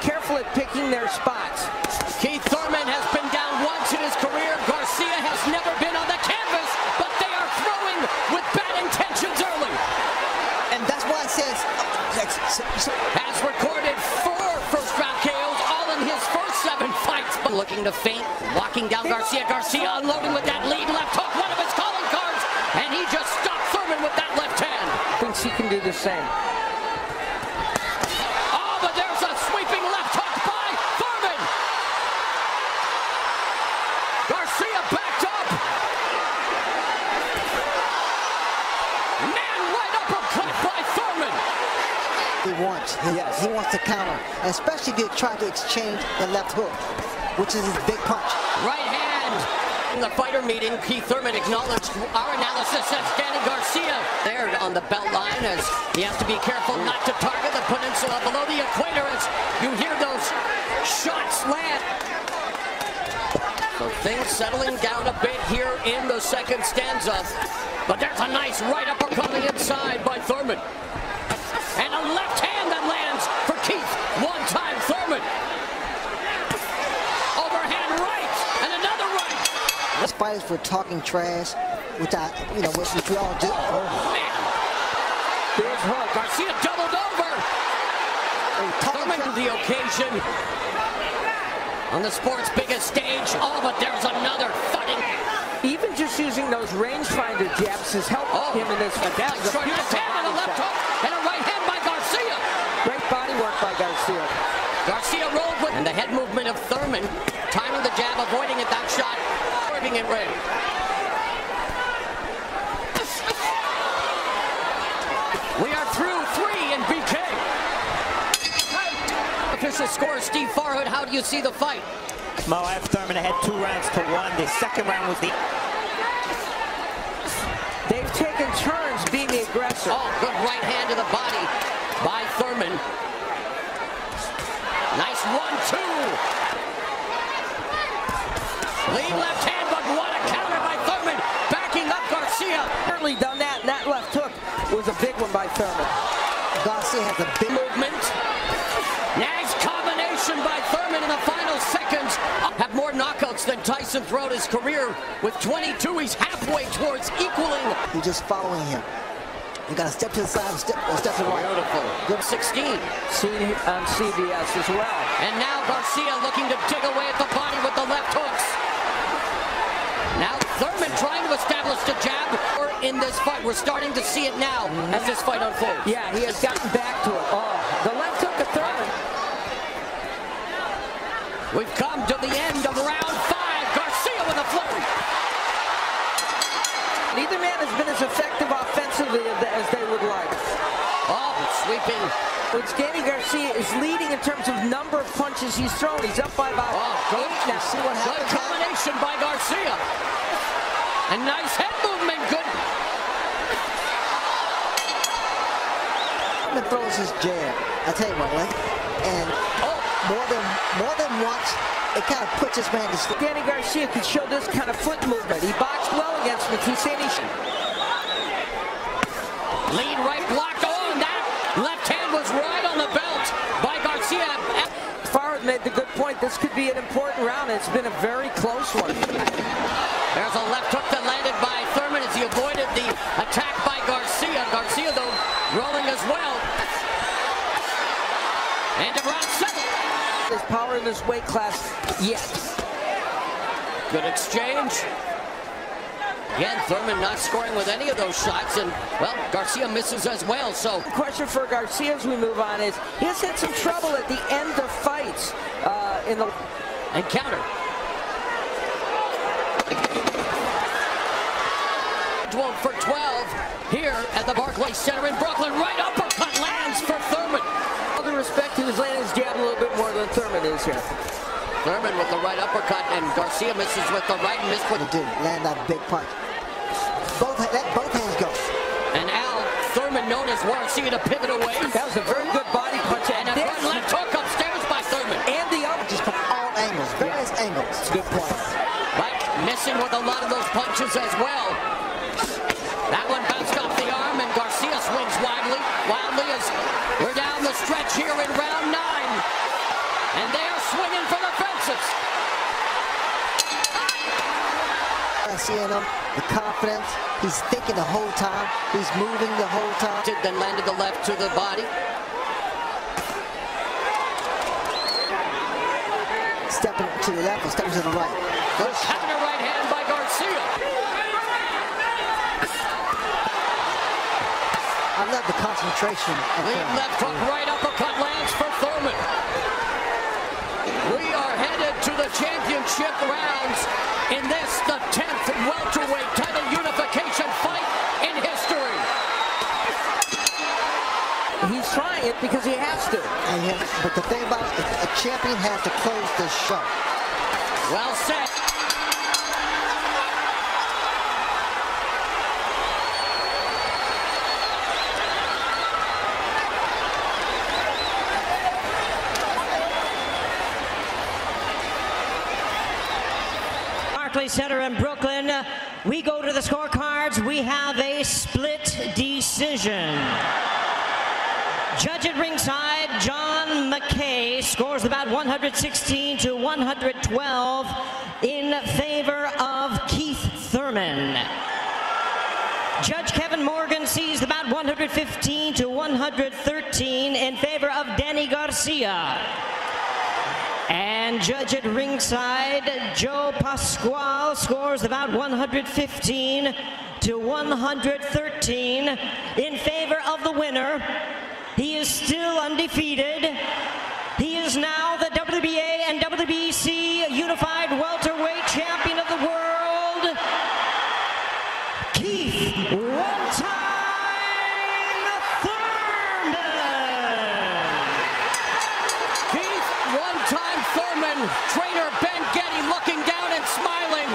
careful at picking their spots. Keith Thurman has been down once in his career. Garcia has never been on the canvas, but they are throwing with bad intentions early. And that's why it says... Has recorded four first-round KOs, all in his first seven fights. But looking to feint, walking down Garcia. Garcia unloading with that lead left hook, one of his calling cards, and he just stopped Thurman with that left hand. Thinks he can do the same. Oh, but there's a sweeping left hook by Thurman. Garcia backed up. Man, right uppercut by Thurman. He wants. He, Yes. he wants to counter, especially if you try to exchange the left hook, which is his big punch. Right hand. In the fighter meeting, Keith Thurman acknowledged our analysis says Danny Garcia there on the belt line as he has to be careful not to target the peninsula below the equator as you hear those shots land. So things settling down a bit here in the second stanza. But there's a nice right uppercut the inside by Thurman. And a left hand that lands for Keith. One time Thurman. Overhand right and another right. This fighters for talking trash, which I, you know, which, which we all do. Man. Here's Hook. Garcia doubled over. Talking Thurman to the occasion. On the sport's biggest stage. Oh, but there's another thudding. Even just using those rangefinder jabs has helped Oh, him in this fight. That was a beautiful hand and a left shot. hook and a right hand by Garcia. Great body work by Garcia. Garcia rolled with and the head movement of Thurman. Timing the jab, avoiding it, that shot. Working it ready. We are through three in BK. Official score, Steve Farhood. How do you see the fight? Mo, Thurman ahead two rounds to one. The second round was the They've taken turns being the aggressor. Oh, good right hand to the body by Thurman. Nice one-two. Lead left hand, but what a counter by Thurman. Backing up Garcia. Certainly done that, and that left hook was a big one by Thurman. Garcia has a big Movement. Nice combination by Thurman in the final seconds. Have more knockouts than Tyson throughout his career. With 22, he's halfway towards equaling. You're just following him. You got to step to the side and step, step to the right. Beautiful. Good 16. Seen on um, CBS as well. And now Garcia looking to dig away at the body with the left hooks. Thurman trying to establish the jab in this fight. We're starting to see it now as this fight unfolds. Yeah, he has gotten back to it. Oh, the left hook of Thurman. We've come to the end of round five. Garcia with a flurry. Neither man has been as effective offensively as they would like. Oh, sweeping. Which Danny Garcia is leading in terms of number of punches he's thrown. He's up by about Oh, good. eight now. See what Good happens? combination by Garcia. And nice head movement. Good. Thurman throws his jab. I tell you what, Len. And Oh, more than more than once, it kind of puts his man to sleep. Danny Garcia could show this kind of foot movement. He boxed well against Matisani. lead right blocked. Oh, and that left hand was right on the belt by Garcia. Farhood made the good point. This could be an important round. It's been a very close one. There's a left hook that landed by Thurman as he avoided the attack by Garcia. Garcia, though, rolling as well. End of round seven. There's power in this weight class yet. Good exchange. Again, Thurman not scoring with any of those shots, and, well, Garcia misses as well, so The question for Garcia as we move on is, he has had some trouble at the end of fights uh, in the... and counter. 12 for 12 here at the Barclays Center in Brooklyn. Right uppercut lands for Thurman. All due respect, to his landing his jab a little bit more than Thurman is here. Thurman with the right uppercut, and Garcia misses with the right and missed with They do land that big punch. Both let both hands go. And Al Thurman known as Warren to pivot away. That was a very good That's a good point. Mike missing with a lot of those punches as well. That one bounced off the arm, and Garcia swings wildly. Wildly as we're down the stretch here in round nine. And they are swinging for the fences. Seeing him, the confidence, he's thinking the whole time, he's moving the whole time. Then landed the left to the body. Stepping to the left and stepping to the right. Good counter right hand by Garcia. I love the concentration. Of Lead left hook, right uppercut lands for Thurman. We are headed to the championship rounds in this, the 10th welterweight title unification fight in history. He's trying it And he but the thing about it, a champion has to close this show. Well said. Barclays Center in Brooklyn. Uh, we go to the scorecards. We have a split decision. Judge at ringside, John McKaie scores about 116 to 112 in favor of Keith Thurman. Judge Kevin Morgan sees about 115 to 113 in favor of Danny Garcia. And judge at ringside, Joe Pasquale scores about 115 to 113 in favor of the winner. He is still undefeated. He is now the WBA and WBC Unified Welterweight Champion of the World, Keith One-Time Thurman. Keith One-Time Thurman, trainer Ben Getty looking down and smiling.